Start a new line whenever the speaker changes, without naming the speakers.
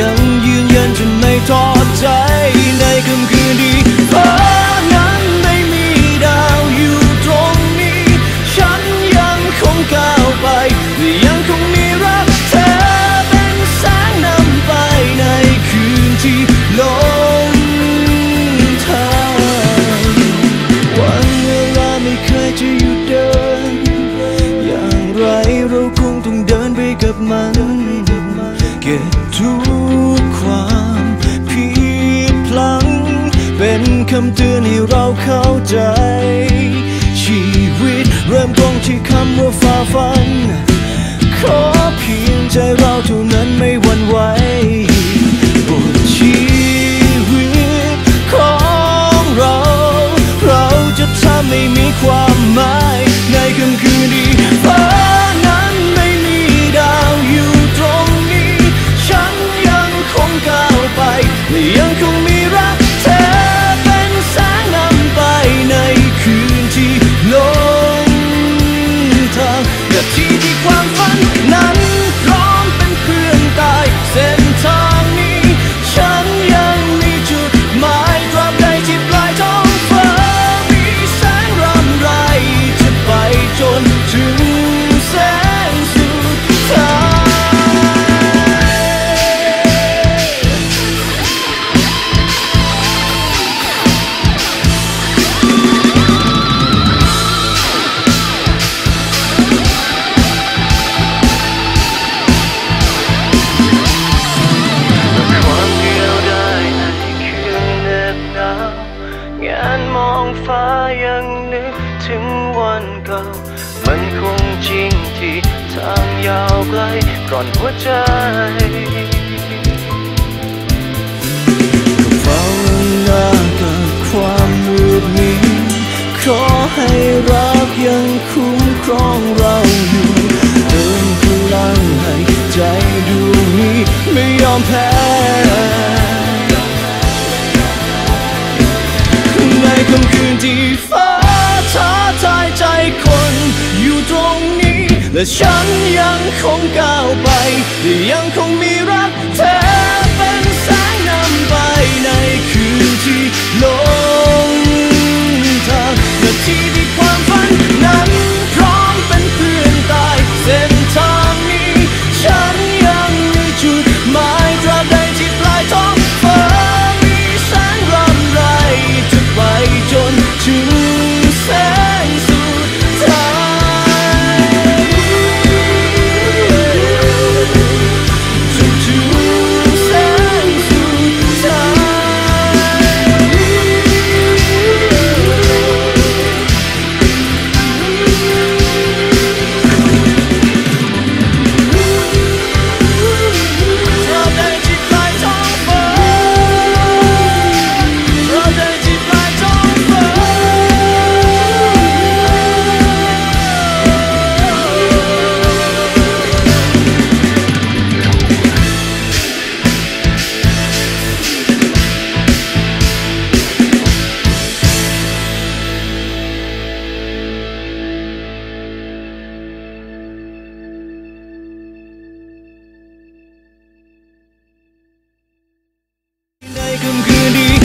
ยังยืนยันจนไม่ท้อใจ เก็บทุกความผิดพลังเป็นคำเตือนให้เราเข้าใจ ชีวิตเริ่มต้นที่
คำว่าฝ่าฟัน ยังนึกถึงวันเก่า มันคงจริงที่ทางยาวไกลกร่อนหัวใจ
ฟ้าหน้ากับความมืดมิดขอให้รักยังคุ้มครองเราอยู่เติมพลังให้ใจดวงนี้ไม่ยอมแพ้ ที่ฟ้าท้าทายใจคนอยู่ตรงนี้ และฉันยังคงก้าวไป ยังคงมี คืนดี